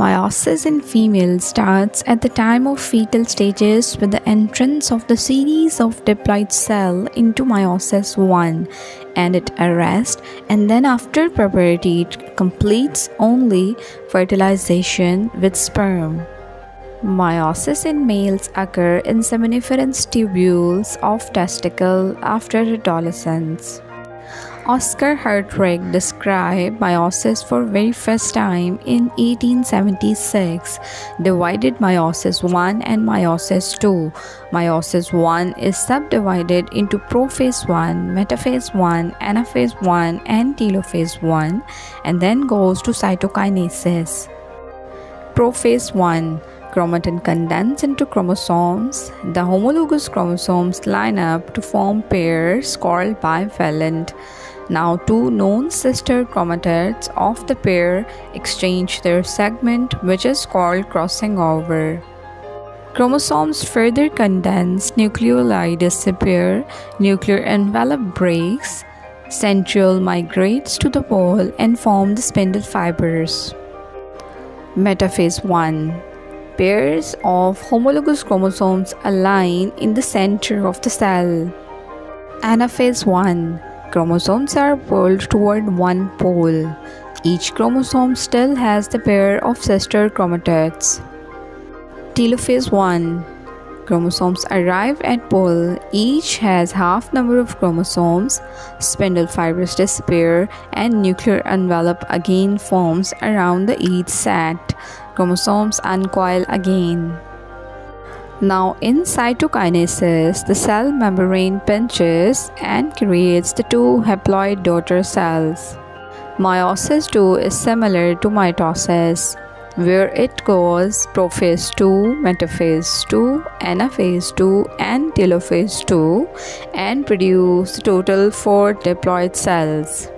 Meiosis in females starts at the time of fetal stages with the entrance of the series of diploid cell into meiosis 1 and it arrests and then after puberty it completes only fertilization with sperm. Meiosis in males occur in seminiferous tubules of testicle after adolescence. Oscar Hertwig described meiosis for very first time in 1876, divided meiosis 1 and meiosis 2. Meiosis 1 is subdivided into prophase 1, metaphase 1, anaphase 1 and telophase 1 and then goes to cytokinesis. Prophase 1 chromatin condense into chromosomes. The homologous chromosomes line up to form pairs called bivalent. Now, two non-sister chromatids of the pair exchange their segment, which is called crossing over. Chromosomes further condense, nucleoli disappear, nuclear envelope breaks, centriole migrates to the pole and form the spindle fibers. Metaphase 1 Pairs of homologous chromosomes align in the center of the cell. Anaphase 1 Chromosomes are pulled toward one pole. Each chromosome still has the pair of sister chromatids. Telophase 1 Chromosomes arrive at pole. Each has half number of chromosomes. Spindle fibers disappear and nuclear envelope again forms around the each set. Chromosomes uncoil again. Now in cytokinesis, the cell membrane pinches and creates the two haploid daughter cells. Meiosis 2 is similar to mitosis, where it goes prophase 2, metaphase 2, anaphase 2 and telophase 2 and produce total 4 diploid cells.